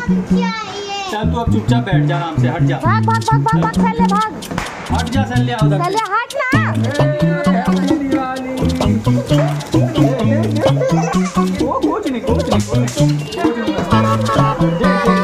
चल तू अब चुपचाप बैठ जा आराम से हट जा भाग भाग भाग भाग भाग सल्ले भाग हट जा सल्ले आओ उधर सल्ले हट ना वो कुछ नहीं कुछ नहीं कुछ नहीं